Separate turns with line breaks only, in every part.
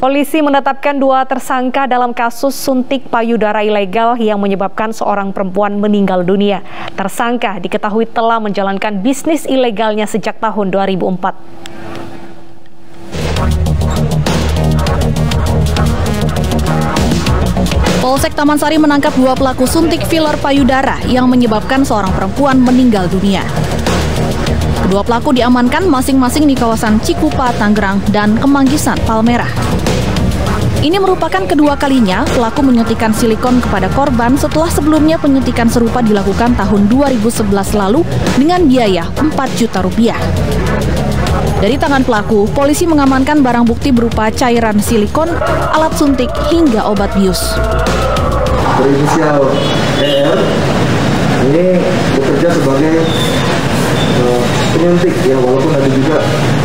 Polisi menetapkan dua tersangka dalam kasus suntik payudara ilegal yang menyebabkan seorang perempuan meninggal dunia. Tersangka diketahui telah menjalankan bisnis ilegalnya sejak tahun 2004.
Polsek Taman Sari menangkap dua pelaku suntik filler payudara yang menyebabkan seorang perempuan meninggal dunia. Kedua pelaku diamankan masing-masing di kawasan Cikupa, Tangerang, dan Kemanggisan, Palmerah. Ini merupakan kedua kalinya pelaku menyuntikkan silikon kepada korban setelah sebelumnya penyuntikan serupa dilakukan tahun 2011 lalu dengan biaya 4 juta rupiah. Dari tangan pelaku, polisi mengamankan barang bukti berupa cairan silikon, alat suntik, hingga obat bius.
Berinisial ER ini bekerja sebagai uh, penyuntik ya walaupun ada juga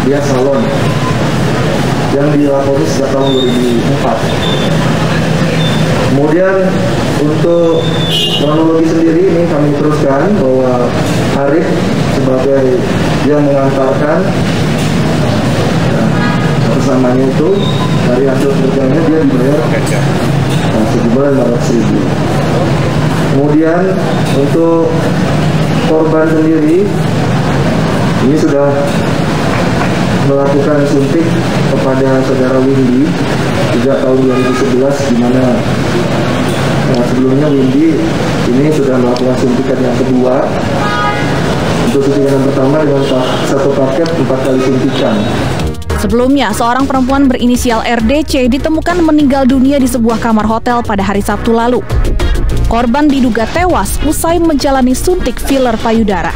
dia salon yang dilapori sejak tahun 2004. Kemudian untuk kronologi sendiri ini kami teruskan bahwa Arif sebagai yang mengantarkan bersamanya itu dari hasil kerjanya dia dibayar nah, sejumlah 500 ribu. Kemudian untuk korban sendiri ini sudah melakukan suntik kepada saudara Windy sejak tahun 2011 di mana nah, sebelumnya Windy ini sudah melakukan suntikan yang kedua untuk suntikan yang pertama dengan satu paket empat kali suntikan.
Sebelumnya, seorang perempuan berinisial RDC ditemukan meninggal dunia di sebuah kamar hotel pada hari Sabtu lalu. Korban diduga tewas usai menjalani suntik filler payudara.